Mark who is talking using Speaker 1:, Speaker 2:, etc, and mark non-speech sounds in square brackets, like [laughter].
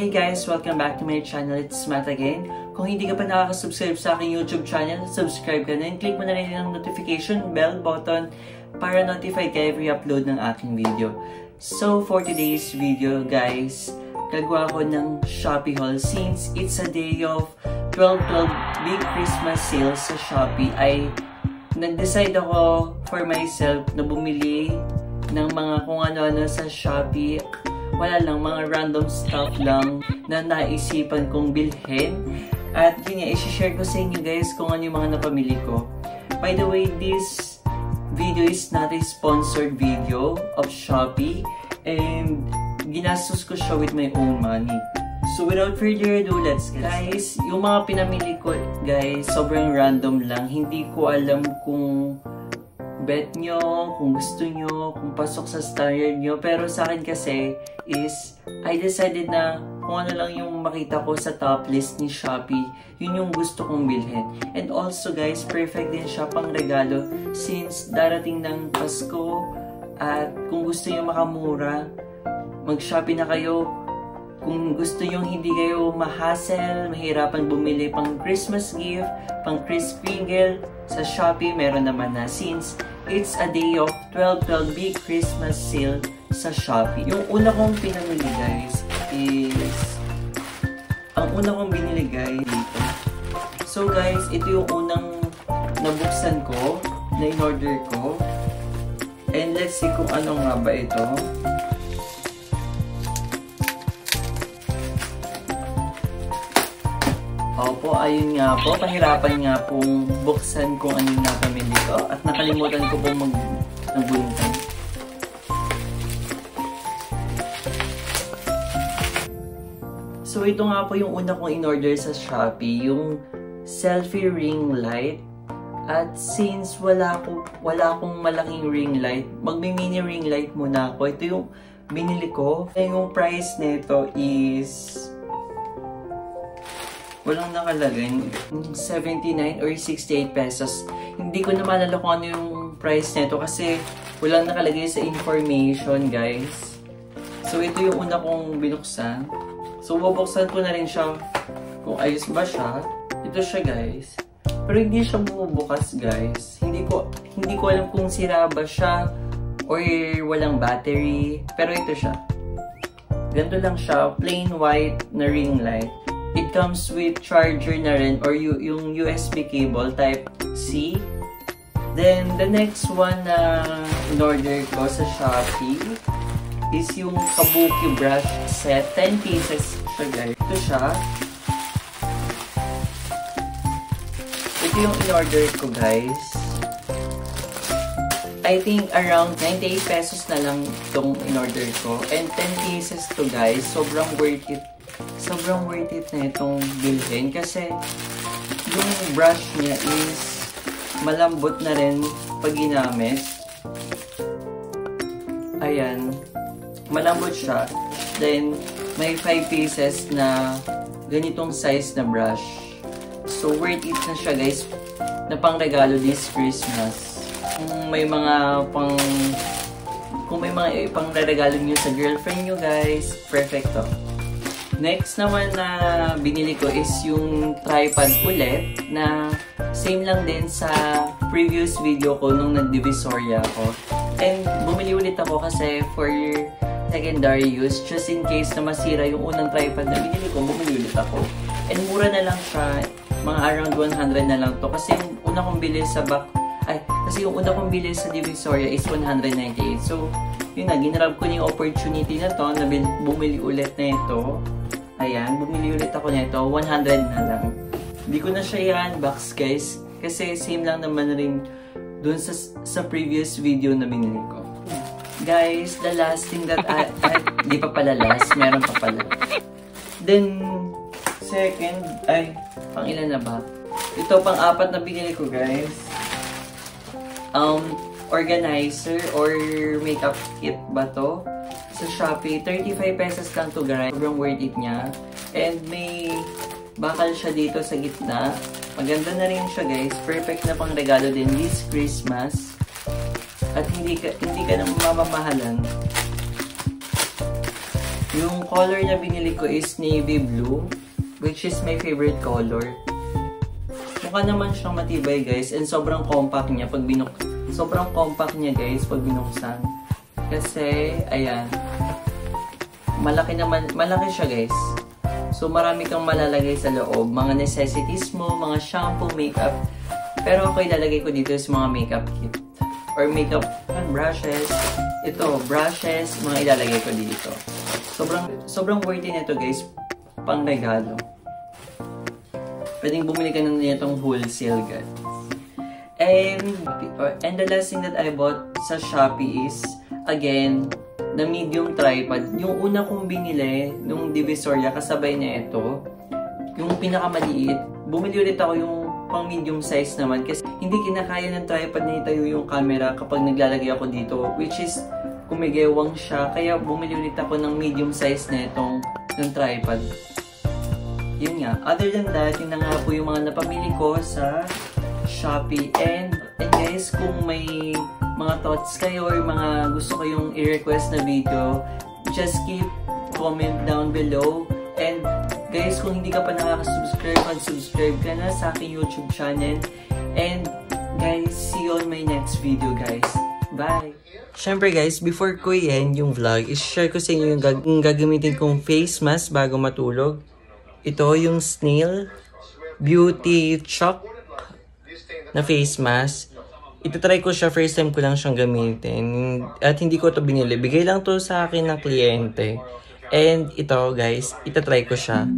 Speaker 1: Hey guys! Welcome back to my channel. It's Matt again. Kung hindi ka pa nakaka-subscribe sa aking YouTube channel, subscribe ka na and click mo na rin yung notification bell button para notify ka every upload ng aking video. So, for today's video guys, gagawa ko ng Shopee haul since it's a day of 12-12 big Christmas sales sa Shopee ay nag-decide ako for myself na bumili ng mga kung ano-ano sa Shopee wala lang, mga random stuff lang na naisipan kong bilhin. At yun nga, isi-share ko sa inyo guys kung ano yung mga napamili ko. By the way, this video is not a sponsored video of Shopee. And ginastos ko siya with my own money. So without further ado, let's get Guys, yung mga pinamili ko, guys, sobrang random lang. Hindi ko alam kung bet nyo, kung gusto nyo, kung pasok sa standard nyo. Pero sa akin kasi is, I decided na kung ano lang yung makita ko sa top list ni Shopee, yun yung gusto kong bilhin. And also guys, perfect din siya pang regalo since darating ng Pasko at kung gusto nyo makamura, mag-Shopee na kayo. Kung gusto nyo hindi kayo mahassle, mahirapan bumili pang Christmas gift, pang Chris Kringle, sa Shopee meron naman na since it's a day of 12-12 big Christmas sale sa Shopee. Yung una kong pinamili guys is ang una kong binili guys dito. So guys, ito yung unang nabuksan ko, na in-order ko. And let's see kung ano nga ba ito. Opo, ayun nga po. Pahirapan nga pong buksan kung ano yung napamili ko. At nakalimutan ko pong mag nagbuntan. So, ito nga po yung una kong in-order sa Shopee. Yung selfie ring light. At since wala, ko, wala akong malaking ring light, magmi-mini ring light muna ako. Ito yung binili ko. Yung price nito is walang nakalagay. 79 or 68 pesos. Hindi ko na maalala kung ano yung price nito kasi walang nakalagay sa information, guys. So, ito yung una kong binuksan. So, bubuksan ko na rin siya kung ayos ba siya. Ito siya, guys. Pero hindi siya bumubukas, guys. Hindi ko, hindi ko alam kung sira ba siya or walang battery. Pero ito siya. Ganito lang siya. Plain white na ring light. It comes with charger na rin or yung USB cable type C. Then, the next one na in-order ko sa Shopee is yung Kabuki brush set. 10 pieces siya guys. Ito siya. Ito yung in-order ko guys. I think around 98 pesos na lang itong in-order ko. And 10 pieces to guys. Sobrang worth it sobrang worth it na itong bilhin kasi yung brush niya is malambot na rin pag ginamit. Ayan. Malambot siya. Then, may 5 pieces na ganitong size na brush. So, worth it na siya guys na pang regalo this Christmas. Kung may mga pang kung may mga pang regalo niyo sa girlfriend niyo guys, perfecto. Next naman na binili ko is yung tripod ulit na same lang din sa previous video ko nung nag-divisoria ako. And bumili ulit ako kasi for secondary use just in case na masira yung unang tripod na binili ko, bumili ulit ako. And mura na lang siya, mga around 100 na lang to kasi yung una kong bili sa back ay, kasi yung una kong bili sa Divisoria is 198. So, yun na, ginrab ko na yung opportunity na to na bumili ulit na ito. Ayan, bumili ulit ako nito. 100 na lang. Hindi ko na siya i-unbox guys. Kasi same lang naman rin dun sa, sa previous video na binili ko. Guys, the last thing that I... [laughs] ay, di pa pala last. Meron pa pala. Then, second, ay, pang ilan na ba? Ito, pang apat na binili ko guys. Um, organizer or makeup kit ba to? Sa Shopee. 35 pesos lang to guys. Sobrang worth it niya. And may bakal siya dito sa gitna. Maganda na rin siya guys. Perfect na pang regalo din this Christmas. At hindi ka, hindi ka na mamamahalan. Yung color na binili ko is navy blue, which is my favorite color. Mukha naman siyang matibay guys, and sobrang compact niya pag binuk sobrang compact niya guys pag binuksan. Kasi, ayan, malaki naman, malaki siya guys. So, marami kang malalagay sa loob. Mga necessities mo, mga shampoo, makeup. Pero ako ilalagay ko dito is mga makeup kit. Or makeup brushes. Ito, brushes, mga ilalagay ko dito. Sobrang, sobrang worthy nito guys. Pang regalo. Pwedeng bumili ka na nitong wholesale guys. And, and the last thing that I bought sa Shopee is, again, the medium tripod. Yung una kong binili, nung Divisoria, kasabay na ito. Yung pinakamaliit. Bumili ulit ako yung pang medium size naman kasi hindi kinakaya ng tripod na itayo yung camera kapag naglalagay ako dito which is kumigewang siya kaya bumili ulit ako ng medium size na itong ng tripod yun nga other than that yun na nga po yung mga napamili ko sa Shopee and, and guys kung may mga thoughts kayo or mga gusto kayong i-request na video just keep comment down below and Guys, kung hindi ka pa nakaka-subscribe, mag-subscribe ka na sa aking YouTube channel. And guys, see you on my next video guys. Bye! Siyempre guys, before ko i-end yung vlog, is-share ko sa inyo yung, gag yung gagamitin kong face mask bago matulog. Ito yung Snail Beauty Chalk na face mask. Ito try ko siya, first time ko lang siyang gamitin. At hindi ko to binili. Bigay lang to sa akin ng kliyente. And ito guys, itatry ko siya.